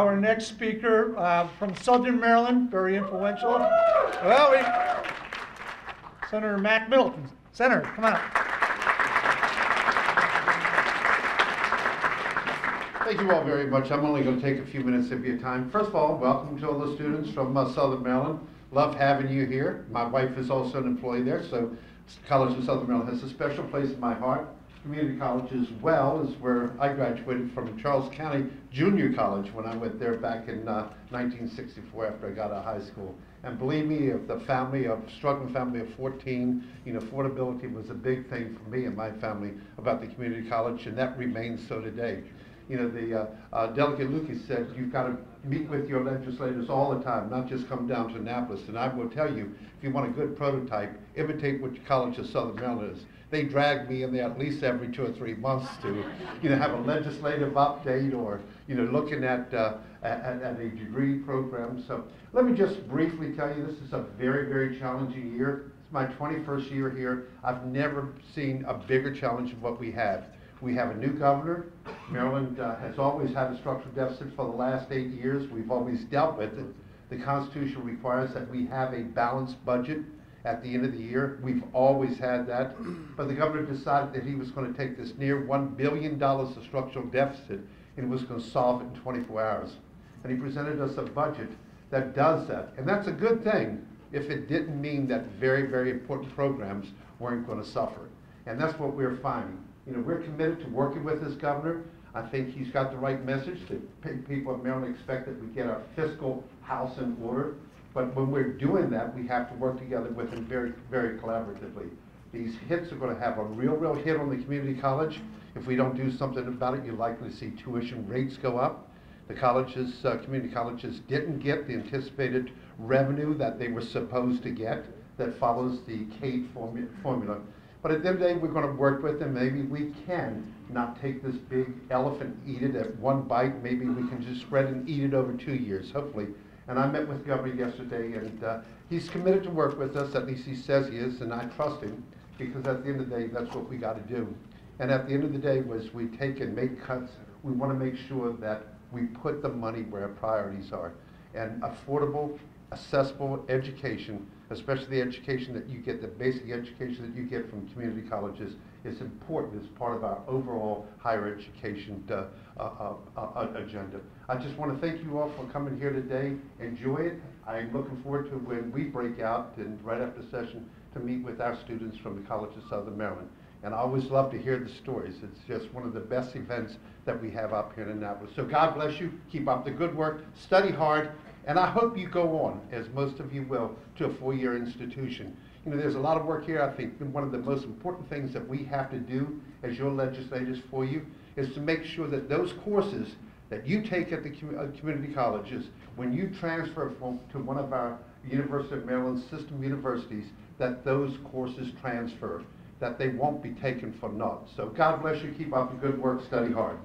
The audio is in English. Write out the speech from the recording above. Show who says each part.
Speaker 1: our next speaker uh, from Southern Maryland, very influential. Well, we, Senator Mac Middleton. Senator, come on up.
Speaker 2: Thank you all very much. I'm only going to take a few minutes of your time. First of all, welcome to all the students from uh, Southern Maryland. Love having you here. My wife is also an employee there, so College of Southern Maryland has a special place in my heart. Community College as well is where I graduated from Charles County Junior College when I went there back in uh, 1964 after I got out of high school. And believe me, if the family of struggling family of 14, you know, affordability was a big thing for me and my family about the community college, and that remains so today. You know, the uh, uh, Delegate Lucas said you've got to meet with your legislators all the time, not just come down to Annapolis. And I will tell you, if you want a good prototype, imitate what your College of Southern Maryland is they drag me in there at least every two or three months to, you know, have a legislative update or, you know, looking at, uh, at, at, a degree program. So let me just briefly tell you, this is a very, very challenging year. It's my 21st year here. I've never seen a bigger challenge than what we have. We have a new governor. Maryland uh, has always had a structural deficit for the last eight years. We've always dealt with it. The Constitution requires that we have a balanced budget at the end of the year. We've always had that. But the governor decided that he was going to take this near $1 billion of structural deficit and was going to solve it in 24 hours. And he presented us a budget that does that. And that's a good thing if it didn't mean that very, very important programs weren't going to suffer. And that's what we're finding. You know, we're committed to working with this governor. I think he's got the right message that people of Maryland expect that we get our fiscal house in order. But when we're doing that, we have to work together with them very, very collaboratively. These hits are going to have a real, real hit on the community college. If we don't do something about it, you're likely to see tuition rates go up. The colleges, uh, community colleges didn't get the anticipated revenue that they were supposed to get that follows the CADE formula. But at the end of the day, we're going to work with them. Maybe we can not take this big elephant, eat it at one bite. Maybe we can just spread and eat it over two years. Hopefully, and I met with Governor yesterday, and uh, he's committed to work with us. At least he says he is, and I trust him because at the end of the day, that's what we got to do. And at the end of the day, was we take and make cuts. We want to make sure that we put the money where our priorities are, and affordable, accessible education, especially the education that you get, the basic education that you get from community colleges, is important as part of our overall higher education uh, uh, uh, uh, agenda. I just want to thank you all for coming here today. Enjoy it. I'm looking forward to when we break out and right after the session to meet with our students from the College of Southern Maryland. And I always love to hear the stories. It's just one of the best events that we have up here in Annapolis. So God bless you. Keep up the good work. Study hard. And I hope you go on, as most of you will, to a four-year institution. You know, there's a lot of work here. I think one of the most important things that we have to do as your legislators for you is to make sure that those courses that you take at the uh, community colleges, when you transfer from, to one of our University of Maryland system universities, that those courses transfer, that they won't be taken for naught. So God bless you. Keep up the good work. Study hard.